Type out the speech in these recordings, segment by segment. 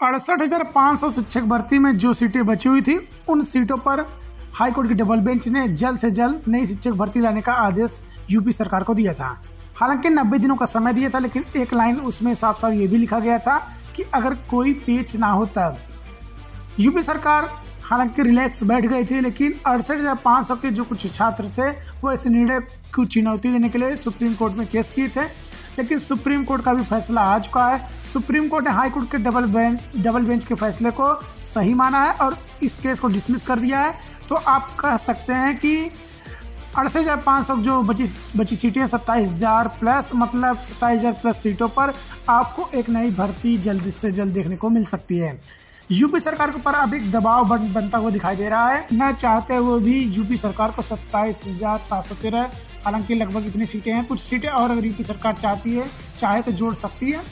अड़सठ हज़ार पाँच सौ शिक्षक भर्ती में जो सीटें बची हुई थी, उन सीटों पर हाईकोर्ट की डबल बेंच ने जल्द से जल्द नई शिक्षक भर्ती लाने का आदेश यूपी सरकार को दिया था। हालाँकि नब्बे दिनों का समय दिया था, लेकिन एक लाइन उसमें साफ़ साफ़ ये भी लिखा गया था कि अगर कोई पेच ना हो तब। यूपी सरकार हालाँकि रिलैक्स बैठ गई थी, लेकिन अड़सठ हज़ार पाँच सौ के जो कुछ छात्र थे, वो इस निर्णय को चुनौती देने के लिए सुप्रीम कोर्ट में केस किए थे। लेकिन सुप्रीम कोर्ट का भी फैसला आ चुका है। सुप्रीम कोर्ट ने हाई कोर्ट के डबल बेंच डबल बेंच के फैसले को सही माना है और इस केस को डिसमिस कर दिया है। तो आप कह सकते हैं कि अड़सठ हज़ार पाँच सौ जो बची बची सीटें सत्ताईस हज़ार प्लस मतलब सत्ताईस हज़ार प्लस सीटों पर आपको एक नई भर्ती जल्द से जल्द देखने को मिल सकती है। यूपी सरकार के ऊपर अब एक दबाव बन, बनता हुआ दिखाई दे रहा है। न चाहते हुए भी यूपी सरकार को सत्ताईस हज़ार सात सौ तेरह हालाँकि लगभग इतनी सीटें हैं। कुछ सीटें और अगर यूपी सरकार चाहती है चाहे तो जोड़ सकती है।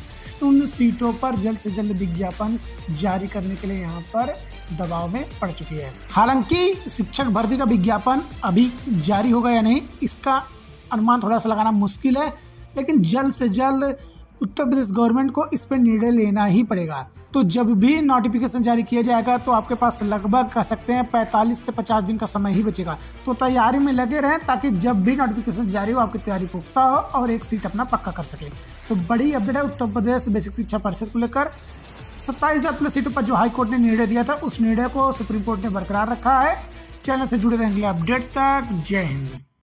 उन सीटों पर जल्द से जल्द विज्ञापन जारी करने के लिए यहाँ पर दबाव में पड़ चुकी है। हालाँकि शिक्षक भर्ती का विज्ञापन अभी जारी होगा या नहीं इसका अनुमान थोड़ा सा लगाना मुश्किल है लेकिन जल्द से जल्द उत्तर प्रदेश गवर्नमेंट को इस पर निर्णय लेना ही पड़ेगा। तो जब भी नोटिफिकेशन जारी किया जाएगा तो आपके पास लगभग कह सकते हैं 45 से 50 दिन का समय ही बचेगा। तो तैयारी में लगे रहें ताकि जब भी नोटिफिकेशन जारी हो, आपकी तैयारी पुख्ता हो और एक सीट अपना पक्का कर सके। तो बड़ी अपडेट है उत्तर प्रदेश बेसिक शिक्षा परिषद को लेकर। सत्ताईस प्लस सीटों पर जो हाईकोर्ट ने निर्णय दिया था, उस निर्णय को सुप्रीम कोर्ट ने बरकरार रखा है। चैनल से जुड़े रहेंगे अपडेट तक। जय हिंद।